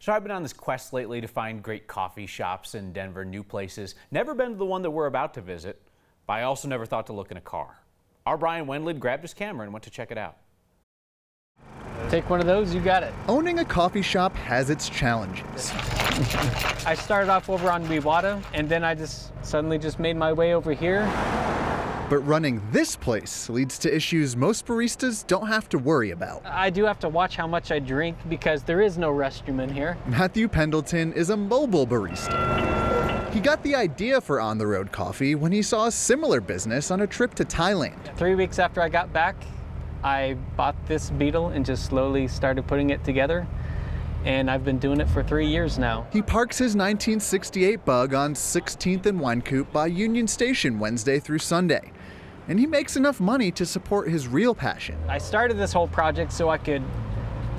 So I've been on this quest lately to find great coffee shops in Denver, new places. Never been to the one that we're about to visit, but I also never thought to look in a car. Our Brian Wendland grabbed his camera and went to check it out. Take one of those, you got it. Owning a coffee shop has its challenges. I started off over on Wewatta, and then I just suddenly just made my way over here. But running this place leads to issues most baristas don't have to worry about. I do have to watch how much I drink because there is no restroom in here. Matthew Pendleton is a mobile barista. He got the idea for On the Road Coffee when he saw a similar business on a trip to Thailand. Three weeks after I got back, I bought this beetle and just slowly started putting it together. And I've been doing it for three years now. He parks his 1968 bug on 16th and Wynkoop by Union Station Wednesday through Sunday and he makes enough money to support his real passion. I started this whole project so I could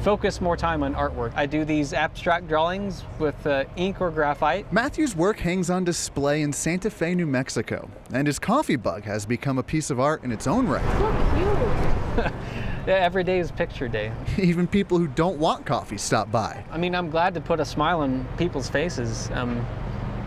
focus more time on artwork. I do these abstract drawings with uh, ink or graphite. Matthew's work hangs on display in Santa Fe, New Mexico, and his coffee bug has become a piece of art in its own right. So cute. yeah, every day is picture day. Even people who don't want coffee stop by. I mean, I'm glad to put a smile on people's faces. Um,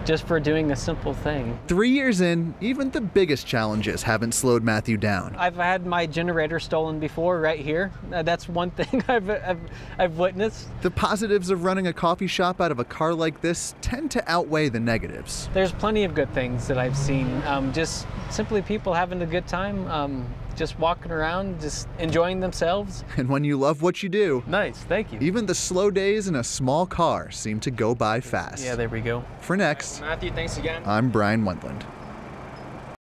just for doing a simple thing. Three years in, even the biggest challenges haven't slowed Matthew down. I've had my generator stolen before right here. Uh, that's one thing I've, I've, I've, witnessed. The positives of running a coffee shop out of a car like this tend to outweigh the negatives. There's plenty of good things that I've seen. Um, just simply people having a good time. Um, just walking around, just enjoying themselves. And when you love what you do, nice, thank you. Even the slow days in a small car seem to go by fast. Yeah, there we go. For next, Matthew, thanks again. I'm Brian Wendland.